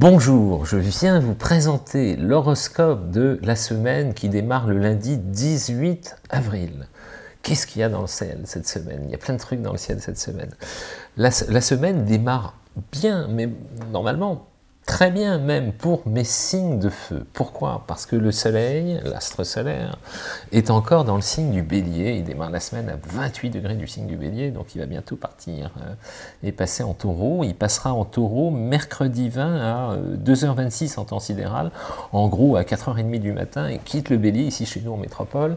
Bonjour, je viens vous présenter l'horoscope de la semaine qui démarre le lundi 18 avril. Qu'est-ce qu'il y a dans le ciel cette semaine? Il y a plein de trucs dans le ciel cette semaine. La, semaine démarre bien, mais normalement très bien même pour mes signes de feu. Pourquoi? Parce que le soleil, l'astre solaire, est encore dans le signe du bélier. Il démarre la semaine à 28 degrés du signe du bélier, donc il va bientôt partir euh, et passer en taureau. Il passera en taureau mercredi 20 à 2h26 en temps sidéral, en gros à 4h30 du matin, et quitte le bélier ici chez nous en métropole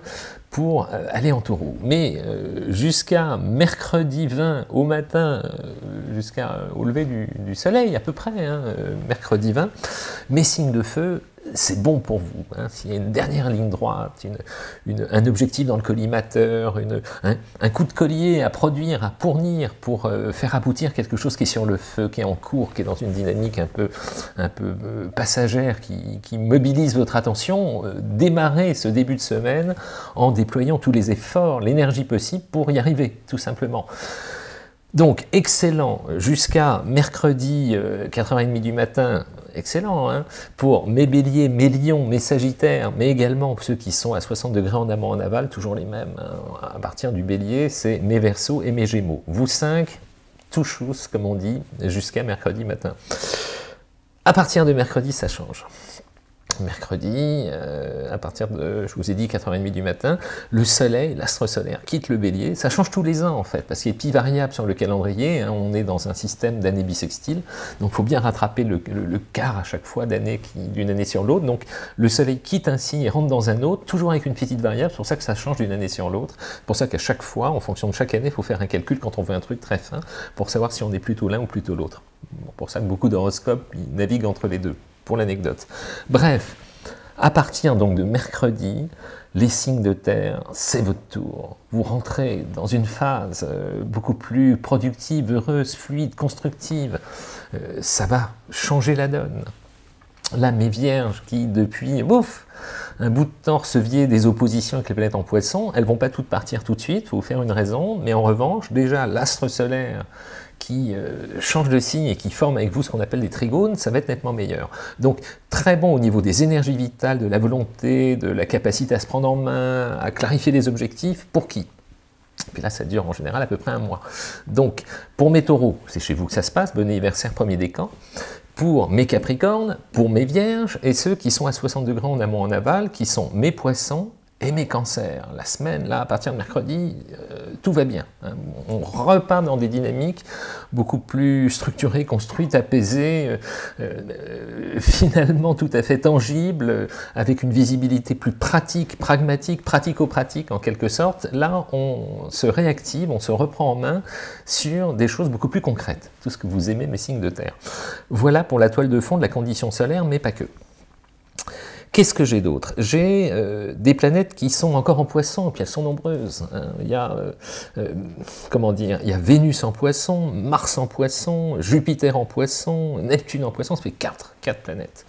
pour euh, aller en taureau. Mais euh, jusqu'à mercredi 20 au matin, euh, jusqu'à au lever du, soleil à peu près, hein, mercredi 20, mes signes de feu c'est bon pour vous. Hein. S'il y a une dernière ligne droite, un objectif dans le collimateur, un, coup de collier à produire, à fournir pour euh, faire aboutir quelque chose qui est sur le feu, qui est en cours, qui est dans une dynamique un peu, euh, passagère, qui, mobilise votre attention, euh, démarrez ce début de semaine en déployant tous les efforts, l'énergie possible pour y arriver, tout simplement. Donc, excellent, jusqu'à mercredi, 4h30 du matin, excellent, hein, pour mes béliers, mes lions, mes sagittaires, mais également ceux qui sont à 60 degrés en amont en aval, toujours les mêmes. Hein. À partir du bélier, c'est mes versos et mes gémeaux. Vous cinq, touchous, comme on dit, jusqu'à mercredi matin. À partir de mercredi, ça change mercredi, euh, à partir de, je vous ai dit, 4h30 du matin, le soleil, l'astre solaire, quitte le bélier. Ça change tous les ans, en fait, parce qu'il est pi variable sur le calendrier. Hein. on est dans un système d'années bissextiles, donc il faut bien rattraper le, quart à chaque fois d'une année sur l'autre. Donc le soleil quitte un signe et rentre dans un autre, toujours avec une petite variable. C'est pour ça que ça change d'une année sur l'autre. C'est pour ça qu'à chaque fois, en fonction de chaque année, il faut faire un calcul quand on veut un truc très fin pour savoir si on est plutôt l'un ou plutôt l'autre. pour ça que beaucoup d'horoscopes naviguent entre les deux pour l'anecdote. Bref, à partir donc de mercredi, les signes de terre, c'est votre tour. Vous rentrez dans une phase euh, beaucoup plus productive, heureuse, fluide, constructive. Euh, ça va changer la donne. Là, mes vierges qui, depuis ouf, un bout de receviez des oppositions avec les planètes en poisson, elles vont pas toutes partir tout de suite, il faut faire une raison, mais en revanche, déjà, l'astre solaire qui euh, change de signe et qui forme avec vous ce qu'on appelle des trigones, ça va être nettement meilleur. Donc très bon au niveau des énergies vitales, de la volonté, de la capacité à se prendre en main, à clarifier les objectifs, pour qui? Puis là, ça dure en général à peu près un mois. Donc, pour mes taureaux, c'est chez vous que ça se passe, bon anniversaire, premier décan. Pour mes capricornes, pour mes vierges, et ceux qui sont à 60 degrés en amont en aval, qui sont mes poissons, et mes cancers. La semaine, là, à partir de mercredi, euh, tout va bien. Hein. On repart dans des dynamiques beaucoup plus structurées, construites, apaisées, euh, euh, finalement tout à fait tangibles, avec une visibilité plus pratique, pragmatique, pratico-pratique en quelque sorte. Là, on se réactive, on se reprend en main sur des choses beaucoup plus concrètes. Tout ce que vous aimez, mes signes de terre. Voilà pour la toile de fond de la condition solaire, mais pas que. Qu'est-ce que j'ai d'autre? J'ai euh, des planètes qui sont encore en poisson, puis elles sont nombreuses. Hein. Il y a, euh, euh, comment dire, il y a Vénus en poisson, Mars en poisson, Jupiter en poisson, Neptune en poisson, ça fait quatre, quatre planètes.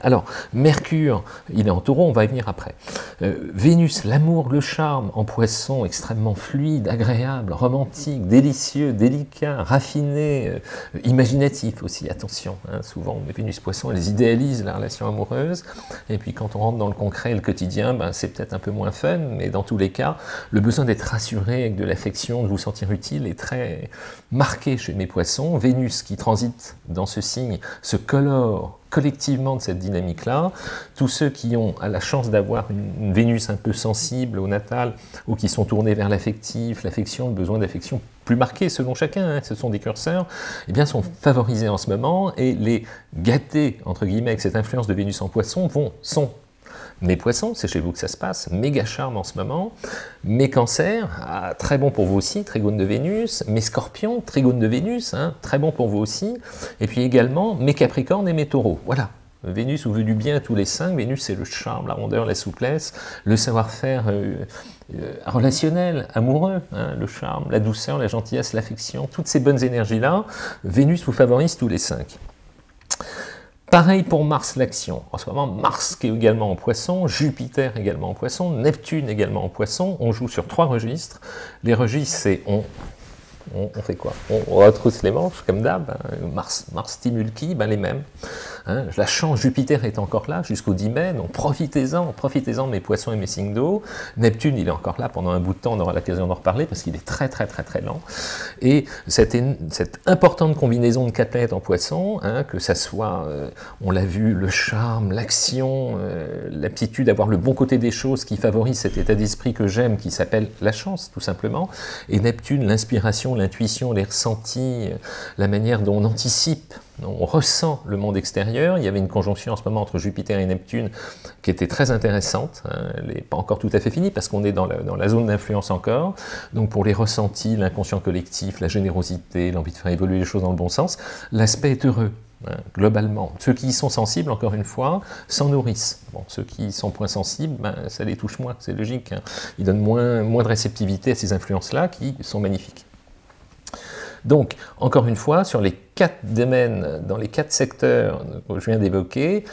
Alors, Mercure, il est en taureau, on va y venir après. Vénus, l'amour, le charme en poisson, extrêmement fluide, agréable, romantique, délicieux, délicat, raffiné, imaginatif aussi, attention. Hein, souvent, Vénus poisson, elles idéalisent la relation amoureuse. Et puis quand on rentre dans le concret et le quotidien, ben, c'est peut-être un peu moins fun, mais dans tous les cas, le besoin d'être rassuré avec de l'affection, de vous sentir utile est très marqué chez mes poissons. Vénus qui transite dans ce signe se colore collectivement de cette dynamique-là. Tous ceux qui ont la chance d'avoir une, Vénus un peu sensible au natal ou qui sont tournés vers l'affectif, l'affection, le besoin d'affection plus marqué selon chacun, hein, ce sont des curseurs, eh bien sont favorisés en ce moment et les gâtés, entre guillemets, avec cette influence de Vénus en poisson, vont, sont mes poissons, c'est chez vous que ça se passe, méga charme en ce moment, mes cancers, ah, très bon pour vous aussi, trigone de Vénus, mes scorpions, trigone de Vénus, hein, très bon pour vous aussi, et puis également mes capricornes et mes taureaux, voilà. Vénus, vous veut du bien tous les cinq, Vénus c'est le charme, la rondeur, la souplesse, le savoir-faire euh, euh, relationnel, amoureux, hein, le charme, la douceur, la gentillesse, l'affection, toutes ces bonnes énergies-là, Vénus vous favorise tous les cinq. Pareil pour Mars, l'action. En ce moment, Mars qui est également en poisson, Jupiter également en poisson, Neptune également en poisson. On joue sur trois registres. Les registres, c'est on, on, fait quoi? On, retrousse les manches, comme d'hab. Hein. Mars, Mars stimule qui ben, Les mêmes. Hein. La chance, Jupiter est encore là jusqu'au 10 mai, donc profitez-en, profitez-en mes poissons et mes signes d'eau. Neptune, il est encore là pendant un bout de temps, on aura l'occasion d'en reparler parce qu'il est très très très très lent. Et cette, importante combinaison de quatre planètes en poisson, hein, que ça soit, euh, on l'a vu, le charme, l'action, euh, l'aptitude d'avoir le bon côté des choses qui favorise cet état d'esprit que j'aime, qui s'appelle la chance, tout simplement. Et Neptune, l'inspiration, l'intuition, les ressentis, la manière dont on anticipe on ressent le monde extérieur. Il y avait une conjonction en ce moment entre Jupiter et Neptune qui était très intéressante. Hein. Elle n'est pas encore tout à fait finie parce qu'on est dans la, zone d'influence encore. Donc pour les ressentis, l'inconscient collectif, la générosité, l'envie de faire évoluer les choses dans le bon sens, l'aspect est heureux. Hein, globalement. Ceux qui y sont sensibles, encore une fois, s'en nourrissent. Bon, ceux qui sont point sensibles, ben, ça les touche moins, c'est logique. Hein. Ils donnent moins, moins de réceptivité à ces influences-là qui sont magnifiques. Donc, encore une fois, sur les quatre domaines, dans les quatre secteurs que je viens d'évoquer,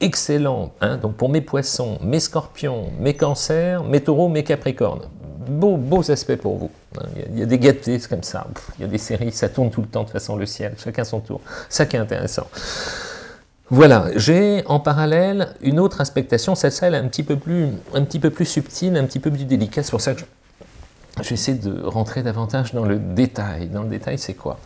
excellent. Hein. donc pour mes poissons, mes scorpions, mes cancers, mes taureaux, mes capricornes. Beaux, beaux aspects pour vous. Hein. Il y, a des gâtés, comme ça. il y a des séries, ça tourne tout le temps de façon le ciel, chacun son tour. Ça qui est intéressant. Voilà, j'ai en parallèle une autre aspectation, celle-ci est un petit, peu plus, un petit peu plus subtile, un petit peu plus délicate, c'est pour ça que j'essaie de rentrer davantage dans le détail. Dans le détail, c'est quoi?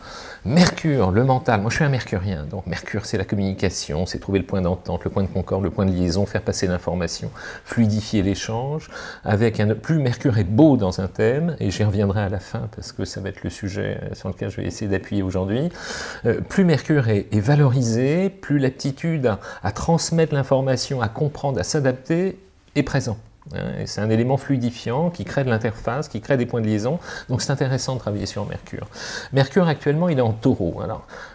Mercure, le mental. Moi, je suis un mercurien. Donc, Mercure, c'est la communication, c'est trouver le point d'entente, le point de concorde, le point de liaison, faire passer l'information, fluidifier l'échange. Avec un plus Mercure est beau dans un thème, et j'y reviendrai à la fin parce que ça va être le sujet sur lequel je vais essayer d'appuyer aujourd'hui. Euh, plus Mercure est, valorisé, plus l'aptitude à transmettre l'information, à comprendre, à s'adapter est présent. Hein, c'est un élément fluidifiant qui crée de l'interface, qui crée des points de liaison. Donc c'est intéressant de travailler sur Mercure. Mercure actuellement, il est en taureau.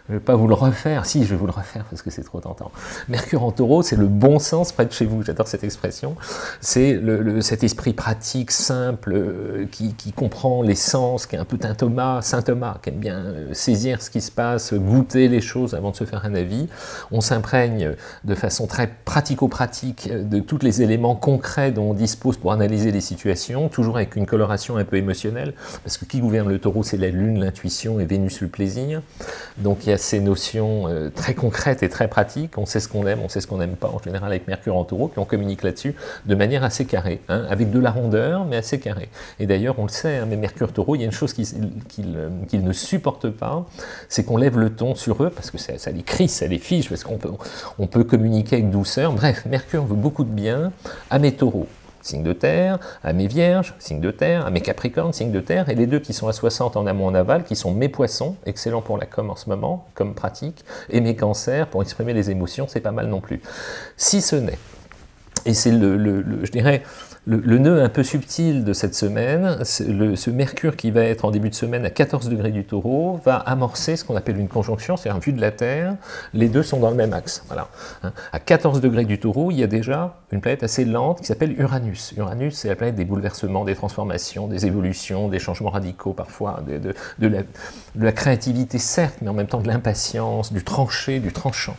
Je ne vais pas vous le refaire. Si, je vais vous le refaire parce que c'est trop tentant. Mercure en taureau, c'est le bon sens près de chez vous. J'adore cette expression. C'est cet esprit pratique, simple, euh, qui, comprend l'essence, qui est un peu un Thomas, Saint Thomas, qui aime bien euh, saisir ce qui se passe, goûter les choses avant de se faire un avis. On s'imprègne de façon très pratico-pratique de tous les éléments concrets dont on dispose pour analyser les situations, toujours avec une coloration un peu émotionnelle, parce que qui gouverne le taureau, c'est la lune, l'intuition et Vénus le plaisir. Donc ces notions euh, très concrètes et très pratiques, on sait ce qu'on aime, on sait ce qu'on n'aime pas, en général avec Mercure en taureau, puis on communique là-dessus de manière assez carrée, hein, avec de la rondeur, mais assez carrée. Et d'ailleurs, on le sait, hein, mais Mercure taureau, il y a une chose qu'il ne supporte pas, c'est qu'on lève le ton sur eux, parce que ça, les crie, ça les fiche, parce qu'on peut, on peut communiquer avec douceur. Bref, Mercure veut beaucoup de bien à mes taureaux signe de terre, à mes vierges, signe de terre, à mes capricornes, signe de terre, et les deux qui sont à 60 en amont en aval, qui sont mes poissons, excellent pour la com en ce moment, comme pratique, et mes cancers, pour exprimer les émotions, c'est pas mal non plus. Si ce n'est, et c'est le, je dirais, le, nœud un peu subtil de cette semaine, ce Mercure qui va être en début de semaine à 14 degrés du taureau, va amorcer ce qu'on appelle une conjonction, c'est-à-dire vue de la Terre, les deux sont dans le même axe. Voilà. Hein. À 14 degrés du taureau, il y a déjà une planète assez lente qui s'appelle Uranus. Uranus, c'est la planète des bouleversements, des transformations, des évolutions, des changements radicaux parfois, de, la, de la créativité certes, mais en même temps de l'impatience, du tranché, du tranchant.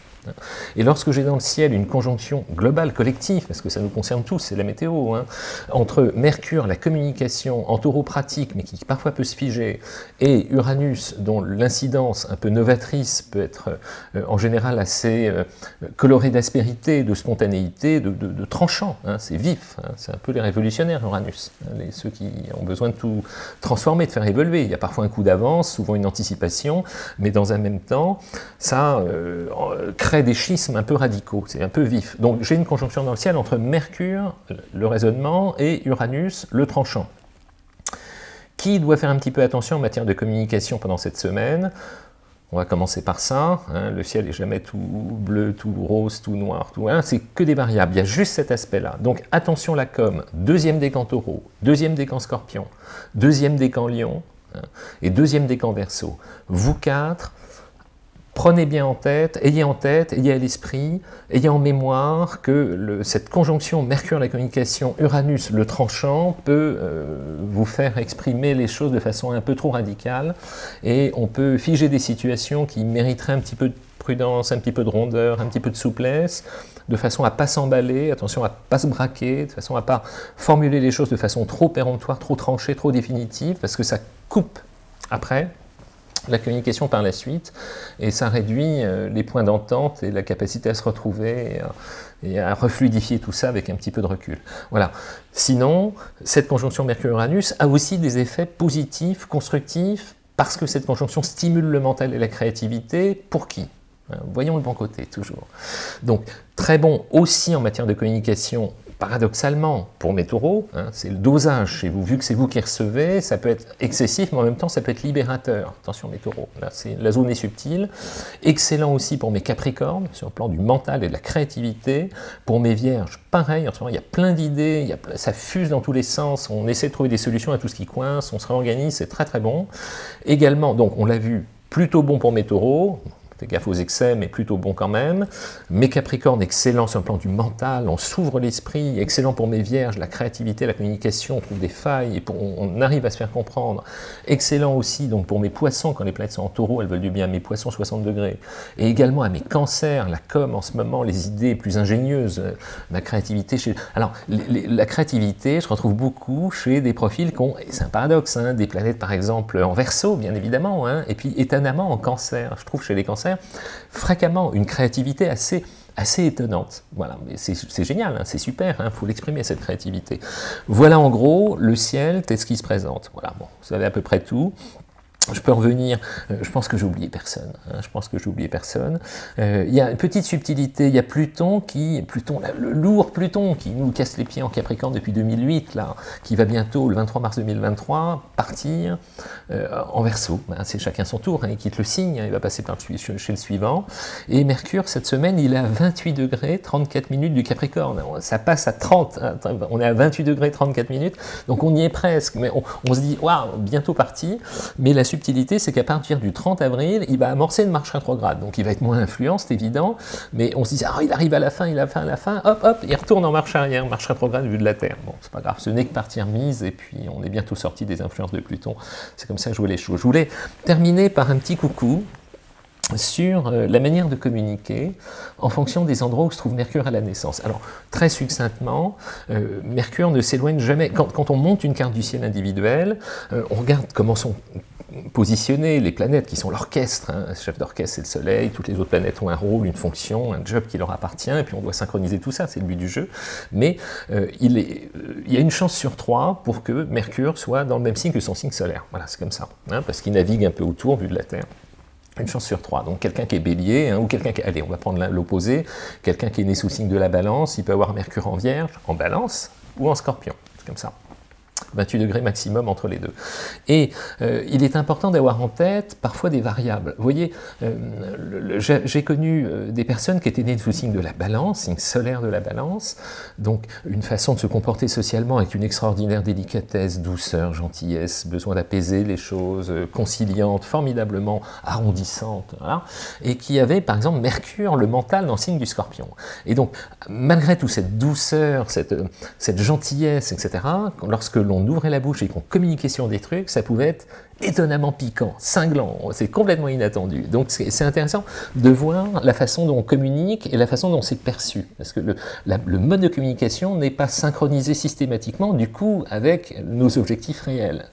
Et lorsque j'ai dans le ciel une conjonction globale, collective, parce que ça nous concerne tous, c'est la météo, hein, entre Mercure, la communication en taureau pratique, mais qui parfois peut se figer, et Uranus, dont l'incidence un peu novatrice peut être euh, en général assez euh, colorée d'aspérité, de spontanéité, de, tranchant, hein, c'est vif, hein, c'est un peu les révolutionnaires Uranus, ceux qui ont besoin de tout transformer, de faire évoluer. Il y a parfois un coup d'avance, souvent une anticipation, mais dans un même temps, ça euh, crée des schismes un peu radicaux, c'est un peu vif. Donc j'ai une conjonction dans le ciel entre Mercure, le raisonnement, et Uranus, le tranchant. Qui doit faire un petit peu attention en matière de communication pendant cette semaine? On va commencer par ça. Hein, le ciel n'est jamais tout bleu, tout rose, tout noir, tout. C'est que des variables. Il y a juste cet aspect-là. Donc attention la com. Deuxième décan taureau, deuxième décan scorpion, deuxième décan lion hein, et deuxième décan verso. Vous quatre, prenez bien en tête, ayez en tête, ayez à l'esprit, ayez en mémoire que cette conjonction Mercure la communication, Uranus le tranchant peut euh, vous faire exprimer les choses de façon un peu trop radicale et on peut figer des situations qui mériteraient un petit peu de prudence, un petit peu de rondeur, un petit peu de souplesse, de façon à pas s'emballer, attention à pas se braquer, de façon à pas formuler les choses de façon trop péremptoire, trop tranchée, trop définitive, parce que ça coupe après la communication par la suite, et ça réduit euh, les points d'entente et la capacité à se retrouver et à, refluidifier tout ça avec un petit peu de recul. Voilà. Sinon, cette conjonction Mercure-Uranus a aussi des effets positifs, constructifs, parce que cette conjonction stimule le mental et la créativité. Pour qui? Hein, Voyons le bon côté, toujours. Donc, très bon aussi en matière de communication paradoxalement, pour mes taureaux, hein, c'est le dosage chez vous. Vu que c'est vous qui recevez, ça peut être excessif, mais en même temps, ça peut être libérateur. Attention, mes taureaux, la zone est subtile. Excellent aussi pour mes capricornes, sur le plan du mental et de la créativité. Pour mes vierges, pareil, en ce moment, il y a plein d'idées, ça fuse dans tous les sens, on essaie de trouver des solutions à tout ce qui coince, on se réorganise, c'est très très bon. Également, donc on l'a vu, plutôt bon pour mes taureaux, Fais gaffe aux excès, mais plutôt bon quand même. Mes Capricornes, excellent sur le plan du mental, on s'ouvre l'esprit, excellent pour mes Vierges, la créativité, la communication, on trouve des failles et on arrive à se faire comprendre. Excellent aussi donc pour mes Poissons, quand les planètes sont en taureau, elles veulent du bien, mes Poissons 60 degrés. Et également à mes Cancers, la com en ce moment, les idées plus ingénieuses, ma créativité. Alors, la créativité, je retrouve beaucoup chez des profils qui ont, c'est un paradoxe, hein, des planètes par exemple en Verseau, bien évidemment, hein, et puis étonnamment en Cancer. Je trouve chez les Cancers fréquemment une créativité assez assez étonnante. Voilà, mais c'est génial, hein, c'est super, il hein, faut l'exprimer cette créativité. Voilà en gros le ciel tel qui se présente? Voilà, bon, vous savez à peu près tout. Je peux revenir, euh, je pense que j'ai oublié personne, hein, je pense que j'ai oublié personne. Euh, il y a une petite subtilité, il y a Pluton qui, Pluton, le lourd Pluton qui nous casse les pieds en Capricorne depuis 2008, là, qui va bientôt, le 23 mars 2023, partir euh, en Verseau. Ben, c'est chacun son tour, hein, il quitte le signe, il va passer par chez le suivant. Et Mercure, cette semaine, il est à 28 degrés 34 minutes du Capricorne. Ça passe à 30, on est à 28 degrés 34 minutes, donc on y est presque, mais on, se dit, waouh, bientôt parti, mais la c'est qu'à partir du 30 avril, il va amorcer une marche rétrograde. Donc il va être moins influent, c'est évident, mais on se dit, ah, il arrive à la fin, il a fin à la fin, hop, hop, il retourne en marche arrière, marche rétrograde vue de la Terre. Bon, c'est pas grave, ce n'est que partie remise, et puis on est bientôt sorti des influences de Pluton. C'est comme ça que je vois les choses. Je voulais terminer par un petit coucou sur euh, la manière de communiquer en fonction des endroits où se trouve Mercure à la naissance. Alors, très succinctement, euh, Mercure ne s'éloigne jamais. Quand, on monte une carte du ciel individuelle, euh, on regarde comment sont positionner les planètes qui sont l'orchestre. Hein. Le chef d'orchestre, c'est le Soleil. Toutes les autres planètes ont un rôle, une fonction, un job qui leur appartient. Et puis on doit synchroniser tout ça, c'est le but du jeu. Mais euh, il, y a une chance sur trois pour que Mercure soit dans le même signe que son signe solaire. Voilà, c'est comme ça. Hein, parce qu'il navigue un peu autour, vu de la Terre. Une chance sur trois. Donc quelqu'un qui est bélier, hein, ou quelqu'un qui... Allez, on va prendre l'opposé. Quelqu'un qui est né sous signe de la balance, il peut avoir Mercure en vierge, en balance, ou en scorpion. C'est comme ça. 28 degrés maximum entre les deux. Et euh, il est important d'avoir en tête parfois des variables. Vous voyez, euh, j'ai connu euh, des personnes qui étaient nées sous signe de la balance, signe solaire de la balance, donc une façon de se comporter socialement avec une extraordinaire délicatesse, douceur, gentillesse, besoin d'apaiser les choses, conciliante, formidablement arrondissante, et qui avait par exemple Mercure, le mental, dans le signe du scorpion. Et donc, malgré tout cette douceur, cette, cette gentillesse, etc., lorsque l'on ouvrait la bouche et qu'on communiquait sur des trucs, ça pouvait être étonnamment piquant, cinglant, c'est complètement inattendu. Donc c'est intéressant de voir la façon dont on communique et la façon dont c'est perçu. Parce que le, le mode de communication n'est pas synchronisé systématiquement, du coup, avec nos objectifs réels.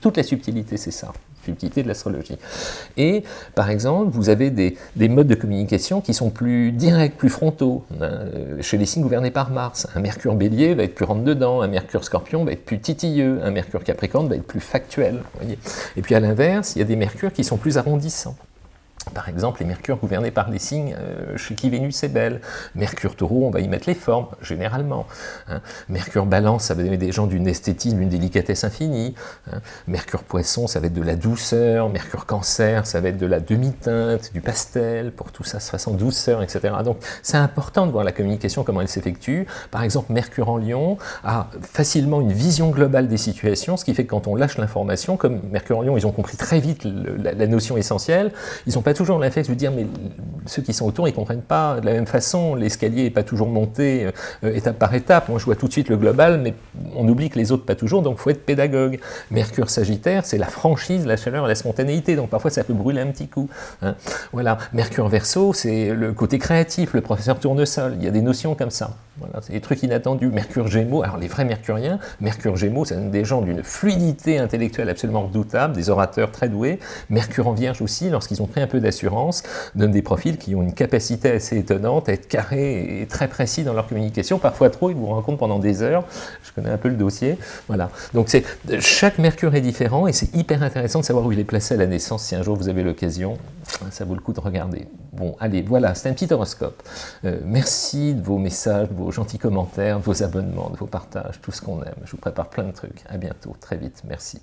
Toute la subtilité, c'est ça subtilité de l'astrologie. Et par exemple, vous avez des, des, modes de communication qui sont plus directs, plus frontaux. Euh, chez les signes gouvernés par Mars, un Mercure bélier va être plus rentre-dedans, un Mercure scorpion va être plus titilleux, un Mercure capricorne va être plus factuel. Et puis à l'inverse, il y a des mercures qui sont plus arrondissants. Par exemple, les mercures gouvernés par des signes euh, chez qui Vénus est belle. Mercure taureau, on va y mettre les formes, généralement. Hein. Mercure balance, ça va donner des gens d'une esthétisme, d'une délicatesse infinie. Hein. Mercure poisson, ça va être de la douceur. Mercure cancer, ça va être de la demi-teinte, du pastel, pour tout ça se fasse en douceur, etc. Donc c'est important de voir la communication, comment elle s'effectue. Par exemple, Mercure en lion a facilement une vision globale des situations, ce qui fait que quand on lâche l'information, comme Mercure en lion, ils ont compris très vite la, la, notion essentielle, ils n'ont pas toujours l'inflexe de dire, mais ceux qui sont autour, ils ne comprennent pas de la même façon, l'escalier n'est pas toujours monté euh, étape par étape, moi je vois tout de suite le global, mais on oublie que les autres pas toujours, donc il faut être pédagogue. Mercure Sagittaire, c'est la franchise, la chaleur la spontanéité, donc parfois ça peut brûler un petit coup. Hein. Voilà. Mercure Verseau, c'est le côté créatif, le professeur tournesol, il y a des notions comme ça. Voilà, c'est des trucs inattendus. Mercure Gémeaux, alors les vrais mercuriens, Mercure Gémeaux, c'est des gens d'une fluidité intellectuelle absolument redoutable, des orateurs très doués. Mercure en Vierge aussi, lorsqu'ils ont pris un peu d'assurance, donnent des profils qui ont une capacité assez étonnante à être carrés et très précis dans leur communication. Parfois trop, ils vous rencontrent pendant des heures. Je connais un peu le dossier. Voilà. Donc c'est chaque Mercure est différent et c'est hyper intéressant de savoir où il est placé à la naissance. Si un jour vous avez l'occasion, ça vaut le coup de regarder. Bon, allez, voilà, c'est un petit horoscope. Euh, merci de vos messages, de vos gentils commentaires, de vos abonnements, de vos partages, tout ce qu'on aime. Je vous prépare plein de trucs. À bientôt, très vite. Merci.